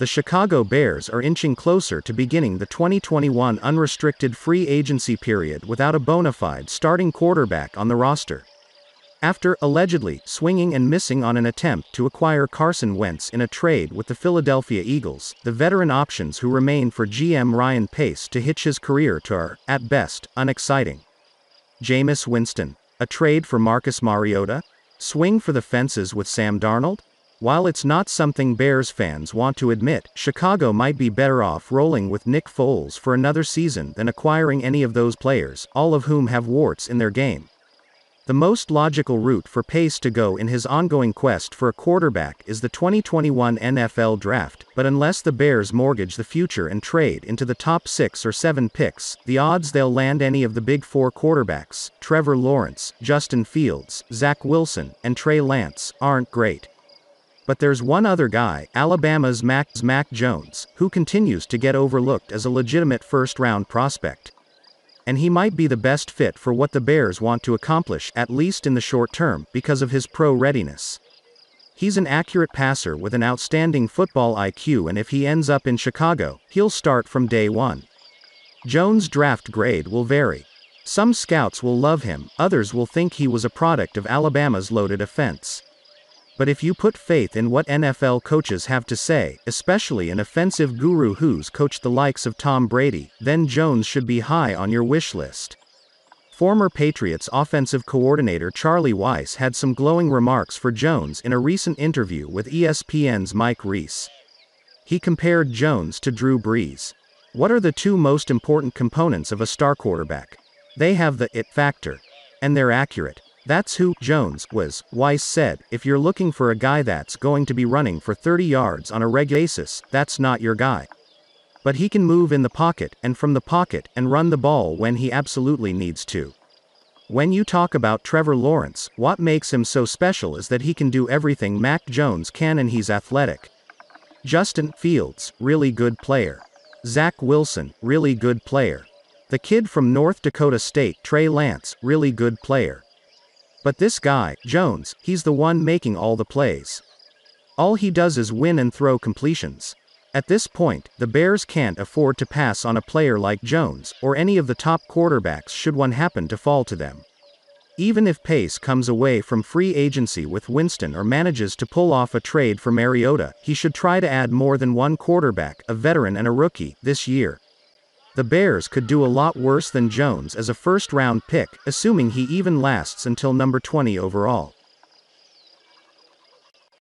the Chicago Bears are inching closer to beginning the 2021 unrestricted free agency period without a bona fide starting quarterback on the roster. After, allegedly, swinging and missing on an attempt to acquire Carson Wentz in a trade with the Philadelphia Eagles, the veteran options who remain for GM Ryan Pace to hitch his career to are, at best, unexciting. Jameis Winston. A trade for Marcus Mariota? Swing for the fences with Sam Darnold? While it's not something Bears fans want to admit, Chicago might be better off rolling with Nick Foles for another season than acquiring any of those players, all of whom have warts in their game. The most logical route for Pace to go in his ongoing quest for a quarterback is the 2021 NFL Draft, but unless the Bears mortgage the future and trade into the top 6 or 7 picks, the odds they'll land any of the big four quarterbacks, Trevor Lawrence, Justin Fields, Zach Wilson, and Trey Lance, aren't great. But there's one other guy, Alabama's Mac, Mac Jones, who continues to get overlooked as a legitimate first round prospect and he might be the best fit for what the Bears want to accomplish, at least in the short term, because of his pro readiness. He's an accurate passer with an outstanding football IQ, and if he ends up in Chicago, he'll start from day one. Jones' draft grade will vary. Some scouts will love him, others will think he was a product of Alabama's loaded offense. But if you put faith in what NFL coaches have to say, especially an offensive guru who's coached the likes of Tom Brady, then Jones should be high on your wish list. Former Patriots offensive coordinator Charlie Weis had some glowing remarks for Jones in a recent interview with ESPN's Mike Reiss. He compared Jones to Drew Brees. What are the two most important components of a star quarterback? They have the it factor. And they're accurate. That's who Jones was, Weis said. If you're looking for a guy that's going to be running for 30 yards on a regular basis, that's not your guy. But he can move in the pocket and from the pocket and run the ball when he absolutely needs to. When you talk about Trevor Lawrence, what makes him so special is that he can do everything Mac Jones can and he's athletic. Justin Fields, really good player. Zach Wilson, really good player. The kid from North Dakota State, Trey Lance, really good player. But this guy, Jones, he's the one making all the plays. All he does is win and throw completions. At this point, the Bears can't afford to pass on a player like Jones, or any of the top quarterbacks should one happen to fall to them. Even if Pace comes away from free agency with Winston or manages to pull off a trade for Mariota, he should try to add more than one quarterback, a veteran and a rookie, this year. The Bears could do a lot worse than Jones as a first round pick, assuming he even lasts until number 20 overall.